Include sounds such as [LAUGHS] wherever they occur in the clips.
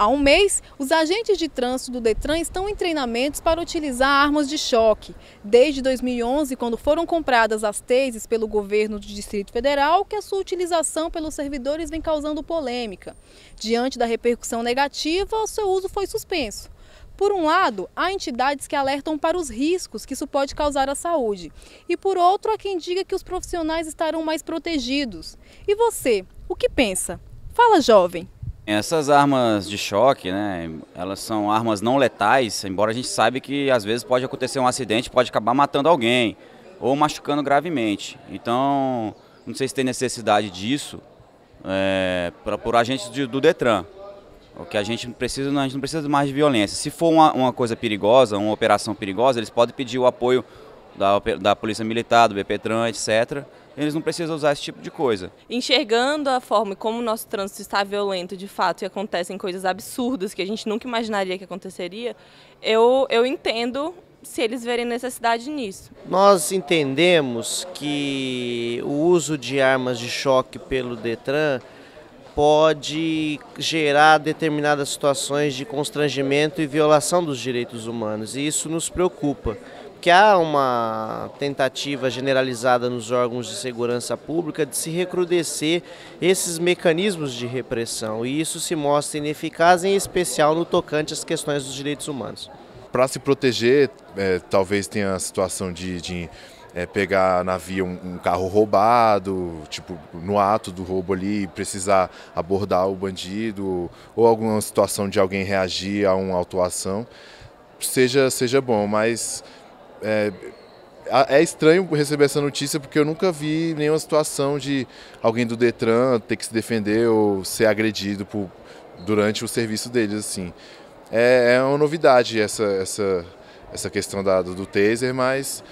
Há um mês, os agentes de trânsito do Detran estão em treinamentos para utilizar armas de choque. Desde 2011, quando foram compradas as TASES pelo governo do Distrito Federal, que a sua utilização pelos servidores vem causando polêmica. Diante da repercussão negativa, seu uso foi suspenso. Por um lado, há entidades que alertam para os riscos que isso pode causar à saúde. E por outro, há quem diga que os profissionais estarão mais protegidos. E você, o que pensa? Fala, jovem! Essas armas de choque, né, elas são armas não letais, embora a gente saiba que às vezes pode acontecer um acidente, pode acabar matando alguém ou machucando gravemente. Então, não sei se tem necessidade disso é, pra, por agentes de, do Detran. O que a gente precisa, a gente não precisa mais de violência. Se for uma, uma coisa perigosa, uma operação perigosa, eles podem pedir o apoio da, da Polícia Militar, do BPTran, etc eles não precisam usar esse tipo de coisa. Enxergando a forma como o nosso trânsito está violento de fato e acontecem coisas absurdas que a gente nunca imaginaria que aconteceria, eu, eu entendo se eles verem necessidade nisso. Nós entendemos que o uso de armas de choque pelo Detran pode gerar determinadas situações de constrangimento e violação dos direitos humanos, e isso nos preocupa que há uma tentativa generalizada nos órgãos de segurança pública de se recrudescer esses mecanismos de repressão e isso se mostra ineficaz, em especial no tocante às questões dos direitos humanos. Para se proteger, é, talvez tenha a situação de, de é, pegar na via um, um, carro roubado, tipo no ato do roubo ali, precisar abordar o bandido, ou alguma situação de alguém reagir a uma autuação, seja, seja bom, mas é, é estranho receber essa notícia porque eu nunca vi nenhuma situação de alguém do Detran ter que se defender ou ser agredido por, durante o serviço deles assim. É, é uma novidade essa, essa, essa questão da, do taser, mas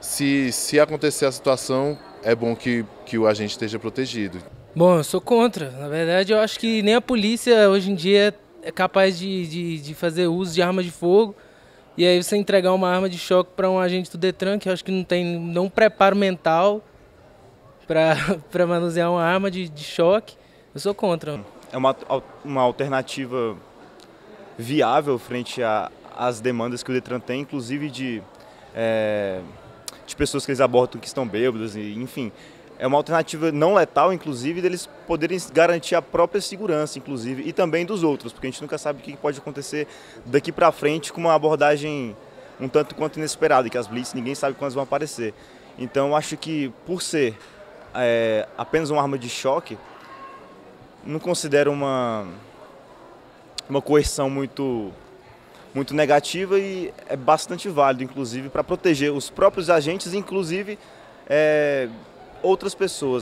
se, se acontecer a situação, é bom que, que o agente esteja protegido. Bom, eu sou contra. Na verdade, eu acho que nem a polícia hoje em dia é capaz de, de, de fazer uso de armas de fogo e aí você entregar uma arma de choque para um agente do Detran, que eu acho que não tem nenhum preparo mental para [LAUGHS] manusear uma arma de, de choque, eu sou contra. É uma, uma alternativa viável frente às demandas que o Detran tem, inclusive de, é, de pessoas que eles abordam que estão bêbadas, e, enfim é uma alternativa não letal, inclusive, deles poderem garantir a própria segurança, inclusive, e também dos outros, porque a gente nunca sabe o que pode acontecer daqui para frente com uma abordagem um tanto quanto inesperada, que as blitz ninguém sabe quando vão aparecer. Então, acho que por ser é, apenas uma arma de choque, não considero uma uma coerção muito muito negativa e é bastante válido, inclusive, para proteger os próprios agentes, inclusive é, outras pessoas.